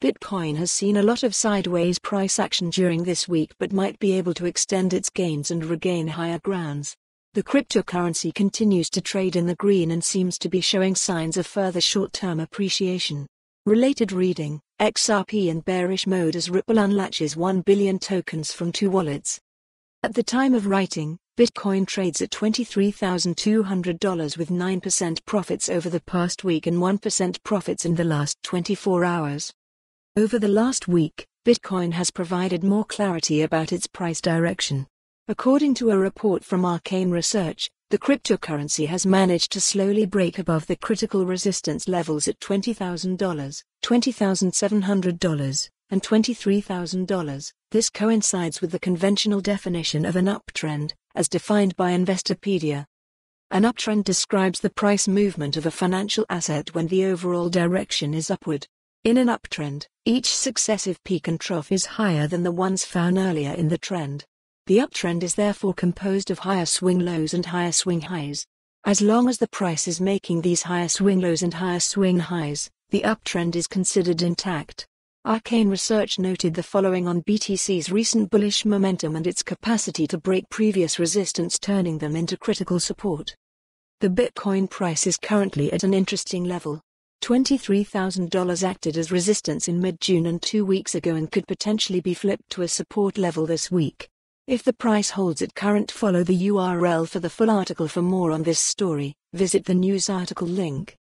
Bitcoin has seen a lot of sideways price action during this week but might be able to extend its gains and regain higher grounds. The cryptocurrency continues to trade in the green and seems to be showing signs of further short term appreciation. Related reading XRP in bearish mode as Ripple unlatches 1 billion tokens from two wallets. At the time of writing, Bitcoin trades at $23,200 with 9% profits over the past week and 1% profits in the last 24 hours. Over the last week, Bitcoin has provided more clarity about its price direction. According to a report from Arcane Research, the cryptocurrency has managed to slowly break above the critical resistance levels at $20,000, $20,700, and $23,000. This coincides with the conventional definition of an uptrend, as defined by Investopedia. An uptrend describes the price movement of a financial asset when the overall direction is upward. In an uptrend, each successive peak and trough is higher than the ones found earlier in the trend. The uptrend is therefore composed of higher swing lows and higher swing highs. As long as the price is making these higher swing lows and higher swing highs, the uptrend is considered intact. Arcane Research noted the following on BTC's recent bullish momentum and its capacity to break previous resistance, turning them into critical support. The Bitcoin price is currently at an interesting level. $23,000 acted as resistance in mid June and two weeks ago and could potentially be flipped to a support level this week. If the price holds at current, follow the URL for the full article. For more on this story, visit the news article link.